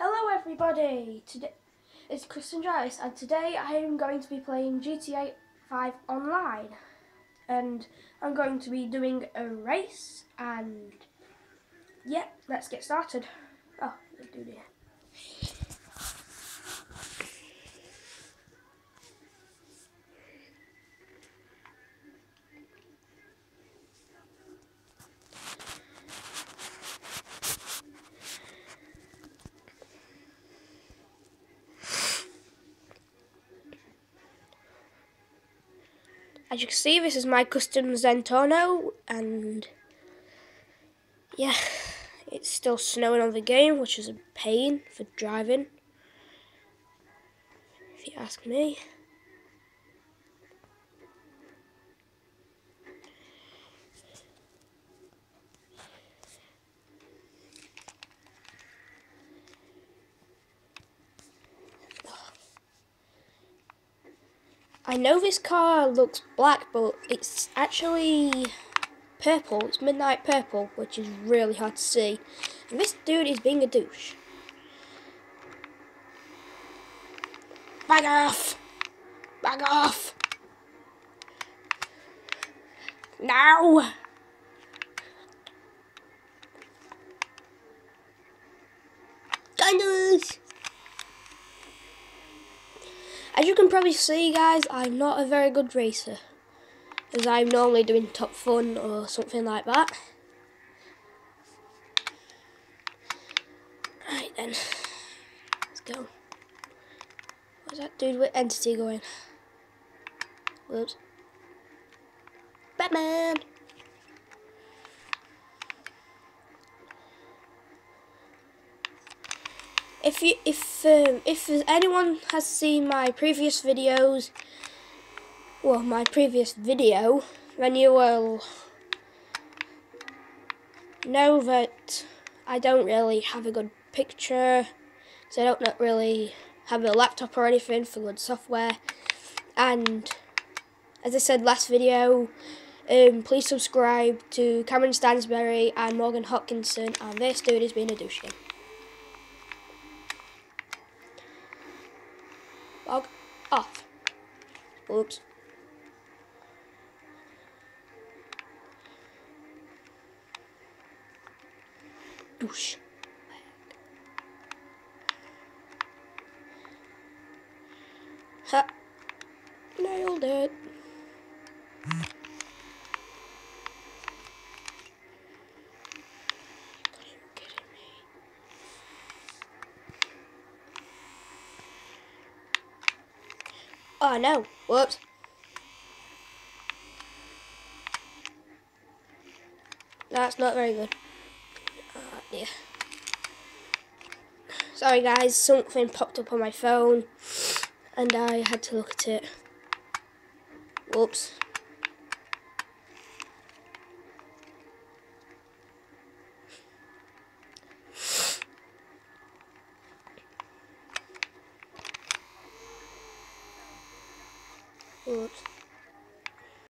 Hello everybody, today it's Kristen Jarvis and today I am going to be playing GTA 5 online and I'm going to be doing a race and yeah, let's get started. Oh, do this. As you can see, this is my custom Zentorno, and yeah, it's still snowing on the game, which is a pain for driving, if you ask me. I know this car looks black, but it's actually purple. It's midnight purple, which is really hard to see. And this dude is being a douche. Back off! Back off! Now! Gunners! As you can probably see guys, I'm not a very good racer. As I'm normally doing Top Fun or something like that. Right then, let's go. Where's that dude with Entity going? Whoops. Batman! If you if um, if anyone has seen my previous videos, well, my previous video, then you will know that I don't really have a good picture, so I don't not really have a laptop or anything for good software. And as I said last video, um, please subscribe to Cameron Stansberry and Morgan Hopkinson, and this dude is being a douche off. Oops. Douche. Ha. Nailed it. Oh no, whoops. That's not very good. Uh, oh dear. Sorry guys, something popped up on my phone and I had to look at it. Whoops. 我。